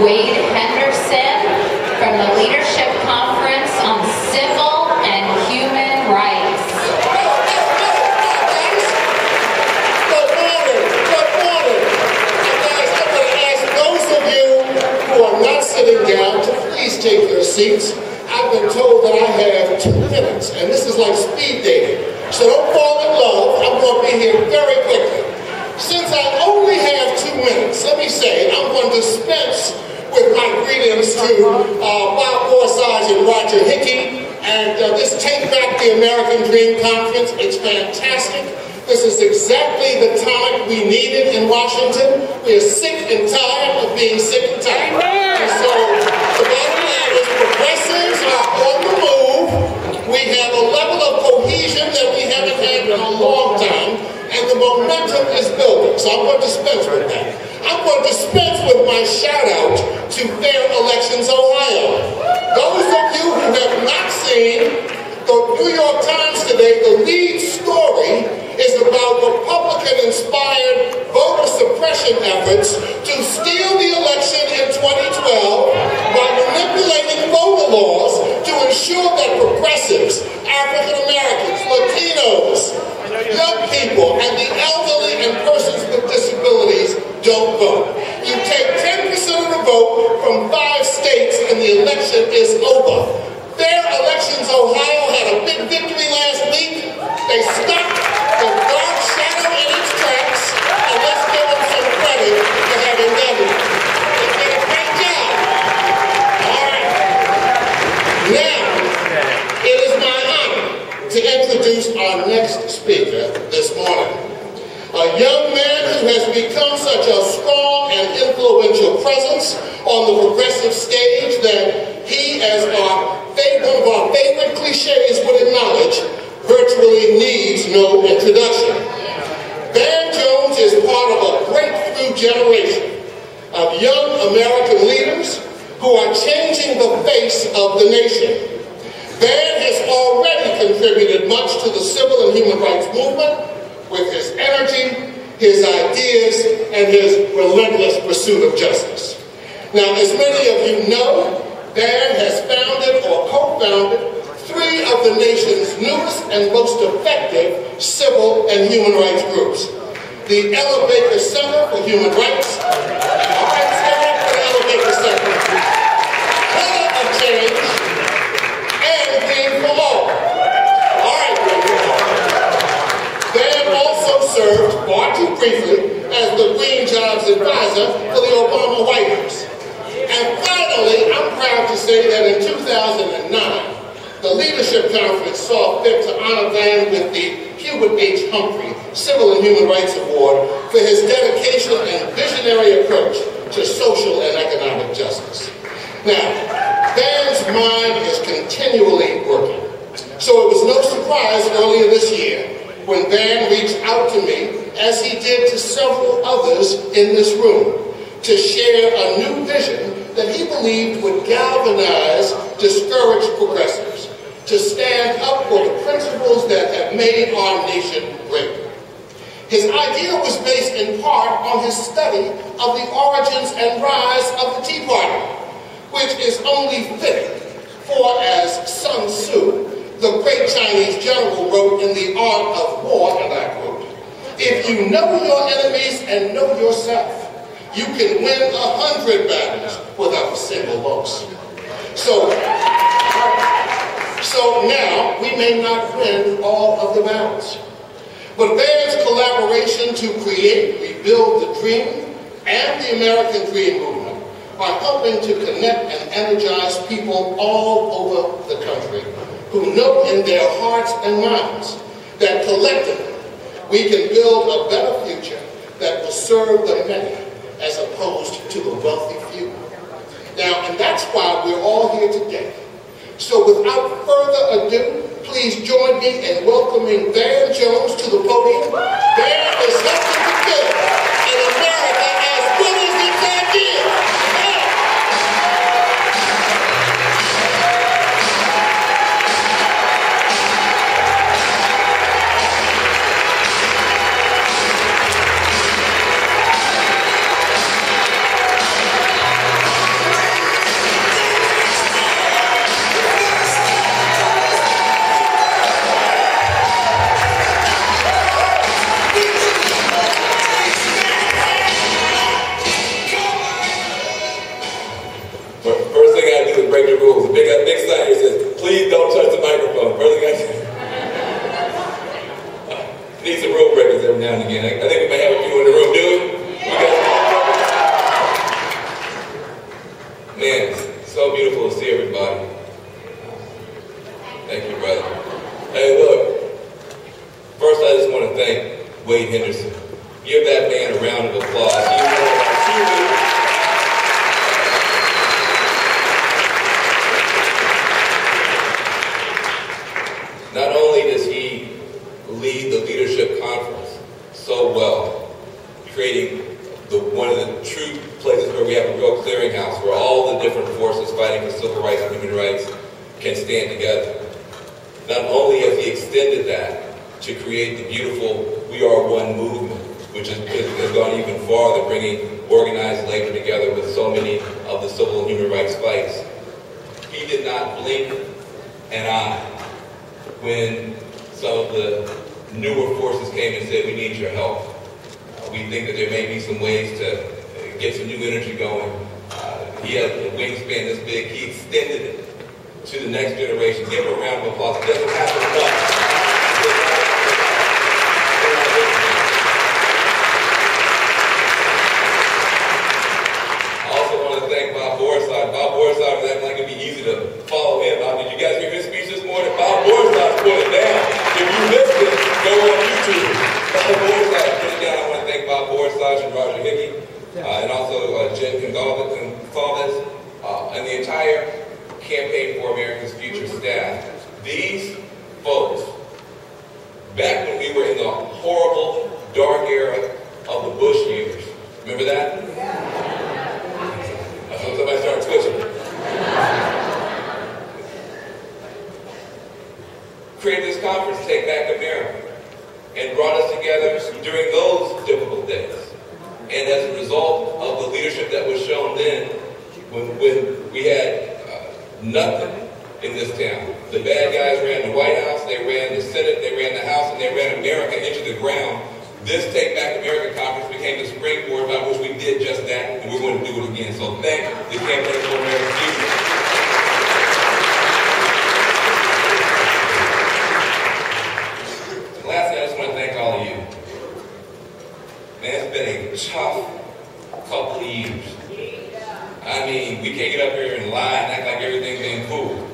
Wade Henderson from the Leadership Conference on Civil and Human Rights. Good morning. Good morning. And guys, I'm going to ask those of you who are not sitting down to please take your seats. I've been told that I have two minutes, and this is like speed dating. So don't fall in love. I'm going to be here very quickly. Since I only have two minutes, let me say I'm going to dispense greetings to uh, Bob Borosage and Roger Hickey. And uh, this Take Back the American Dream Conference, it's fantastic. This is exactly the tonic we needed in Washington. We are sick and tired of being sick and tired. And so the bottom line is progressives are on the move. We have a level of cohesion that we haven't had in a long time, and the momentum is building. So I'm going to dispense with that. I'm going to dispense with my shout out to Fair Elections Ohio. Those of you who have not seen the New York Times today, the lead story is about Republican-inspired voter to steal the election in 2012 by manipulating voter laws to ensure that progressives, African Americans, Latinos, young people, and the elderly and persons with disabilities don't vote. You take 10% of the vote from five states and the election is over. Fair Elections Ohio had a big victory last week. They stopped the dark shadow in its tracks, and let's give them some credit for having done it. They did a great job. All right. Now, it is my honor to introduce our next speaker this morning. A young man who has become such a strong and influential presence on the progressive stage that he, as our one of our favorite cliches would acknowledge, virtually needs no introduction. Van Jones is part of a breakthrough generation of young American leaders who are changing the face of the nation. Van already contributed much to the civil and human rights movement with his energy, his ideas, and his relentless pursuit of justice. Now, as many of you know, Dan has founded or co-founded three of the nation's newest and most effective civil and human rights groups. The Ella Baker Center for Human Rights. All right, stand up for the Ella Baker Center. Color of Change and Green for All. All right, Green for All. Van also briefly, as the Green Jobs Advisor for the Obama White House. And finally, I'm proud to say that in 2009, the Leadership Conference saw fit to honor Van with the Hubert H. Humphrey Civil and Human Rights Award for his dedication and visionary approach to social and economic justice. Now, Van's mind is continually working. So it was no surprise earlier this year when Van reached out to me, as he did to several others in this room, to share a new vision that he believed would galvanize discouraged progressives to stand up for the principles that have made our nation great. His idea was based in part on his study of the origins and rise of the Tea Party, which is only fitting for, as Sun Tzu, the great Chinese general, wrote in The Art of War, and I quote, if you know your enemies and know yourself, you can win a hundred battles without a single loss. So, so now we may not win all of the battles. But Van's collaboration to create, rebuild the dream and the American Dream movement are helping to connect and energize people all over the country who know in their hearts and minds that collectively we can build a better future that will serve the many as opposed to the wealthy few. Now, and that's why we're all here today. So without further ado, please join me in welcoming Van Jones to the podium. Van is helping Big, big sign says, please don't touch the microphone. Brother guy Need some rule breakers every now and again. I, think we may have a few in the room, do we? we got Man, so beautiful to see everybody. Thank you, brother. Hey, look. First, I just want to thank Wade Henderson. Give that man a round of applause. Where we have a real clearinghouse, where all the different forces fighting for civil rights and human rights can stand together. Not only has he extended that to create the beautiful We Are One movement, which has, has gone even farther, bringing organized labor together with so many of the civil and human rights fights. He did not blink an eye when some of the newer forces came and said, we need your help. Uh, we think that there may be some ways to get some new energy going. Uh, he has a wingspan this big. He extended it to the next generation. Give him a round of applause. It doesn't happen much. I also want to thank Bob Borosage. Bob Borosage was acting like it'd be easy to follow him. Uh, did you guys hear his speech this morning? Bob Borosage put it down. If you missed it, go on YouTube. Bob Borosage put it down. I want to thank Bob Borosage and Roger Hickey, uh, and also uh, Jen Gonzalez, Gonzalez uh, and the entire Campaign for America's Future staff. These folks, back when we were in the horrible, dark era of the Bush years, remember that? I somebody started twitching. Created this conference, Take Back America, and brought us together during those difficult days. And as a result of the leadership that was shown then, when, when we had nothing in this town, the bad guys ran the White House, they ran the Senate, they ran the House, and they ran America into the ground. This Take Back America conference became the springboard by which we did just that, and we're going to do it again. So thank the Campaign for America's Future. And lastly, I just want to thank all of you. Man, it's been a tough couple of years. I mean, we can't get up here and lie and act like everything's been cool.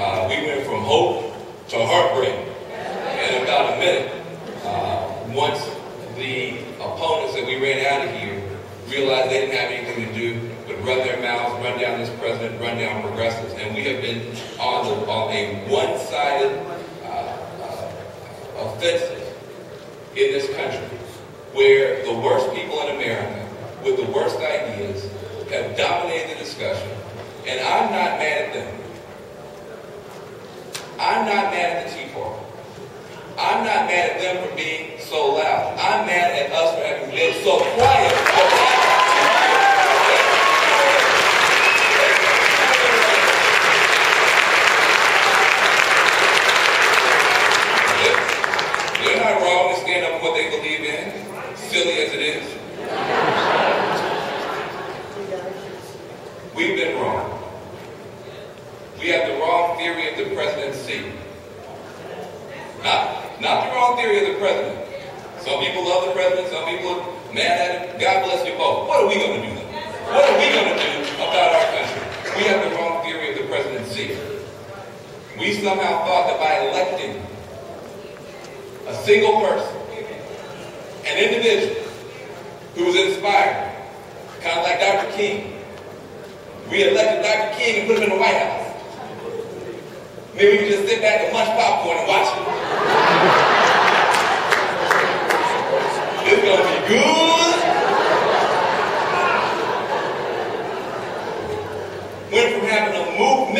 Uh, we went from hope to heartbreak in about a minute. Uh, once the opponents that we ran out of here realized they didn't have anything to do but run their mouths, run down this president, run down progressives. And we have been on, the, on a one-sided uh, uh, offensive in this country where the worst people in America with the worst ideas have dominated the discussion. And I'm not mad at them. I'm not mad at the Tea Party. I'm not mad at them for being so loud. I'm mad at us for having been so quiet for the last two years. They're not wrong to stand up for what they believe in, silly as it is. We've been wrong. We have the wrong theory of the presidency. Not, the wrong theory of the president. Some people love the president, some people are mad at him. God bless you both. What are we going to do then? What are we going to do about our country? We have the wrong theory of the presidency. We somehow thought that by electing a single person, an individual who was inspired, kind of like Dr. King, we elected Dr. King and put him in the White House. Maybe we can just sit back and munch popcorn and watch it. It's gonna be good. Went from having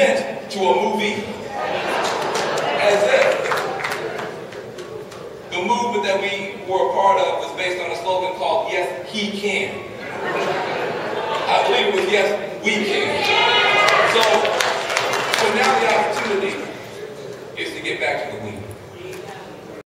movement to a movie. As if the movement that we were a part of was based on a slogan called Yes, He Can. I believe it was Yes, We Can.